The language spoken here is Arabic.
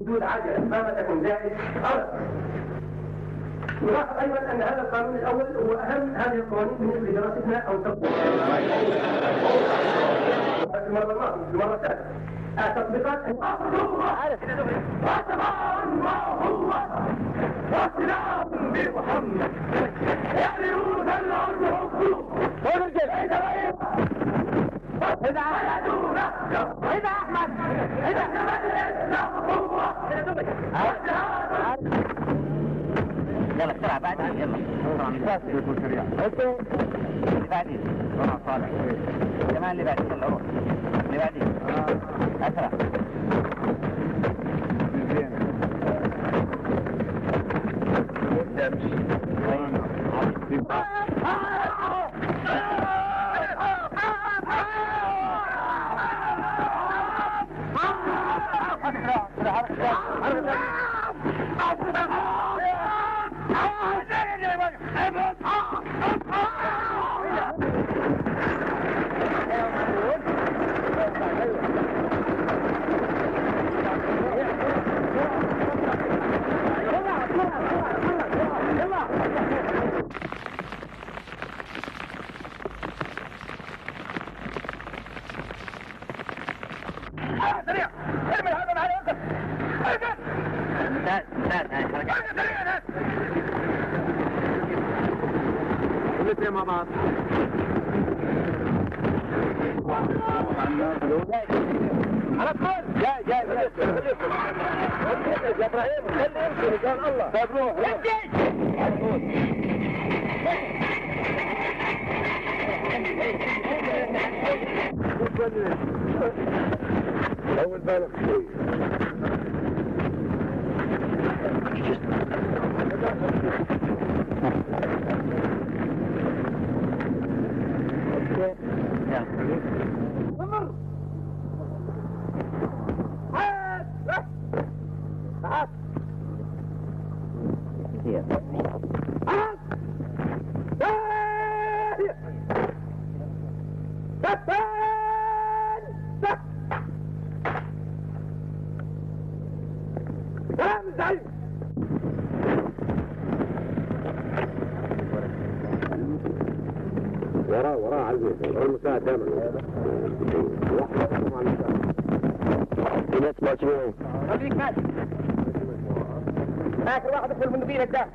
وجود عجلة ما تكون ذلك. غلط نلاحظ أيضا أن هذا القانون الأول هو أهم هذه القوانين بالنسبة لدراستنا أو تطبيقها. المره الماضيه المره الثالثه تطبيقات وسلام بمحمد. إذا أحمد إذا يلا بسرعة بعدين يلا اللي بعدين روح صالح كمان اللي بعدين يلا روح اللي بعدين أسرع سريع ارمي هذا على وقت ممتاز ممتاز هاي حركة سريع الاثنين مع بعض على طول جاي جاي يا ابراهيم خلي يمشي رجال الله طيب روح develop you. Could you just... Okay. Yeah. Oh! وراه وراه المساعد واحد المساعد خليك ماشي اخر واحد يدخل من بينك ده